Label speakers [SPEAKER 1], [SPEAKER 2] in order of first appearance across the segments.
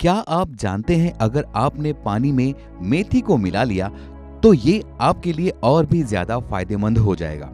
[SPEAKER 1] क्या आप जानते हैं अगर आपने पानी में मेथी को मिला लिया तो ये आपके लिए और भी ज़्यादा फ़ायदेमंद हो जाएगा।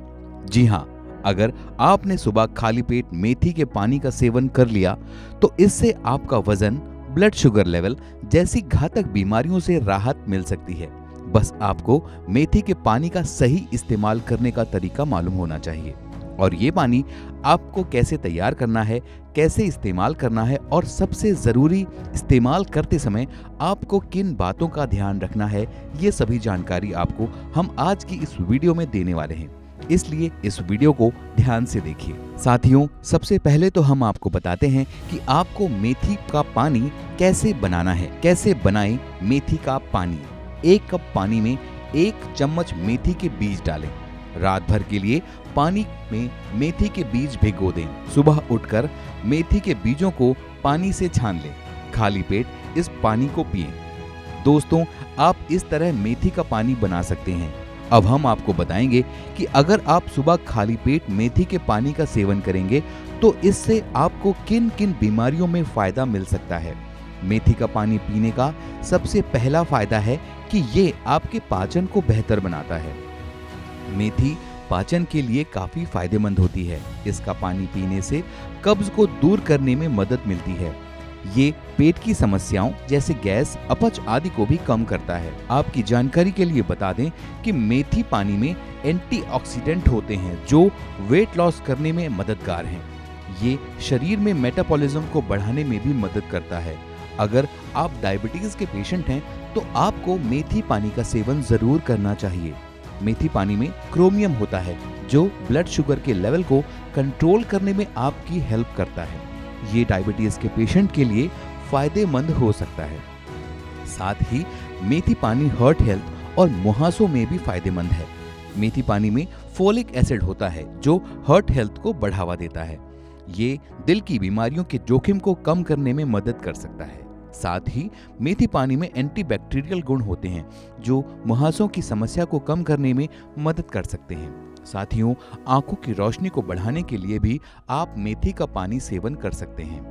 [SPEAKER 1] जी हाँ अगर आपने सुबह खाली पेट मेथी के पानी का सेवन कर लिया तो इससे आपका वज़न, ब्लड शुगर लेवल जैसी घातक बीमारियों से राहत मिल सकती है। बस आपको मेथी के पानी का सही इस्तेमाल करने का तरीका मालूम होना चाहिए। और ये पानी आपको कैसे तैयार करना है, कैसे इस्तेमाल करना है और सबसे ज़रूरी इस्तेमाल करते समय आपको किन बातों का ध्यान रखना है, ये सभी जानकारी आपको हम आज की इस वीडियो में देने वाले हैं। इसलिए इस वीडियो को ध्यान से देखिए। साथियों, सबसे पहले तो हम आपको बताते हैं कि आपको मेथी का पानी कैसे बनाना है, कैसे बनाएँ मेथी का पानी। एक कप पानी में एक चम्मच मेथी के बीज डालें। रात भर के लिए पानी में मेथी के बीज भिगो दें। सुबह उठकर मेथी के बीजों को पानी से छान लें। खाली पेट इस पानी को पिए। दोस्तों, आप इस तरह मेथी का पानी बना सकते हैं। अब हम आपको बताएँगे कि अगर आप सुबह खाली पेट मेथी के पानी का सेवन करेंगे तो इससे आपको किन किन बीमारियों में फ़ायदा मिल सकता है? मेथी का पानी पीने का सबसे पहला फ़ायदा है कि ये आपके पाचन को बेहतर बनाता है। मेथी पाचन के लिए काफ़ी फ़ायदेमंद होती है। इसका पानी पीने से कब्ज को दूर करने में मदद मिलती है। ये पेट की समस्याओं जैसे गैस, अपच आदि को भी कम करता है। आपकी जानकारी के लिए बता दें कि मेथी पानी में एंटीऑक्सीडेंट होते हैं जो वेट लॉस करने में मददगार हैं। ये शरीर में मेटाबॉलिज्म को बढ़ाने में भी मदद करता है। अगर आप डायबिटीज़ के पेशेंट हैं तो आपको मेथी पानी का सेवन ज़रूर करना चाहिए। मेथी पानी में क्रोमियम होता है, जो ब्लड शुगर के लेवल को कंट्रोल करने में आपकी हेल्प करता है। ये डायबिटीज़ के पेशेंट के लिए फ़ायदेमंद हो सकता है। साथ ही, मेथी पानी हर्ट हेल्थ और मुहासों में भी फ़ायदेमंद है। मेथी पानी में फोलिक एसिड होता है, जो हर्ट हेल्थ को बढ़ावा देता है। ये दिल की बीमारियों के जोखिम को कम करने में मदद कर सकता है। साथ ही मेथी पानी में एंटीबैक्टीरियल गुण होते हैं, जो मुहासों की समस्या को कम करने में मदद कर सकते हैं। साथियों, आँखों की रोशनी को बढ़ाने के लिए भी आप मेथी का पानी सेवन कर सकते हैं।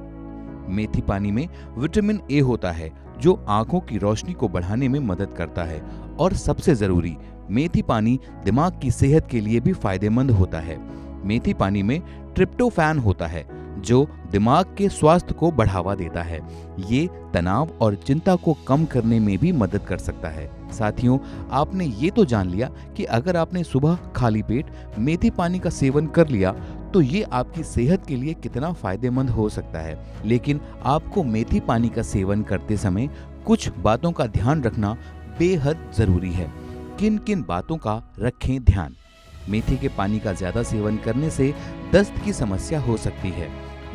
[SPEAKER 1] मेथी पानी में विटामिन ए होता है, जो आँखों की रोशनी को बढ़ाने में मदद करता है, और सबसे ज़रूरी, मेथी पानी दिमाग की सेहत के लिए भी फ़ायदेमंद होता है। मेथी पानी में ट्रिप्टोफैन होता है जो दिमाग के स्वास्थ्य को बढ़ावा देता है। ये तनाव और चिंता को कम करने में भी मदद कर सकता है। साथियों, आपने ये तो जान लिया कि अगर आपने सुबह खाली पेट मेथी पानी का सेवन कर लिया तो ये आपकी सेहत के लिए कितना फ़ायदेमंद हो सकता है। लेकिन आपको मेथी पानी का सेवन करते समय कुछ बातों का ध्यान रखना बेहद ज़रूरी है। किन किन बातों का रखें ध्यान? मेथी के पानी का ज़्यादा सेवन करने से दस्त की समस्या हो सकती है।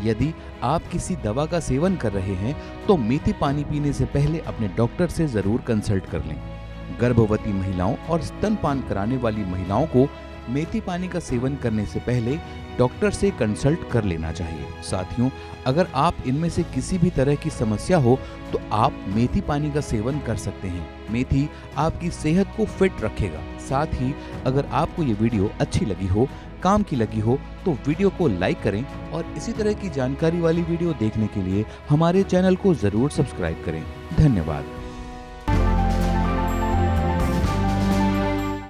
[SPEAKER 1] यदि आप किसी दवा का सेवन कर रहे हैं तो मेथी पानी पीने से पहले अपने डॉक्टर से ज़रूर कंसल्ट कर लें। गर्भवती महिलाओं और स्तनपान कराने वाली महिलाओं को मेथी पानी का सेवन करने से पहले डॉक्टर से कंसल्ट कर लेना चाहिए। साथियों, अगर आप इनमें से किसी भी तरह की समस्या हो तो आप मेथी पानी का सेवन कर सकते हैं। मेथी आपकी सेहत को फिट रखेगा। साथ ही, अगर आपको ये वीडियो अच्छी लगी हो, काम की लगी हो तो वीडियो को लाइक करें और इसी तरह की जानकारी वाली वीडियो देखने के लिए हमारे चैनल को ज़रूर सब्सक्राइब करें। धन्यवाद।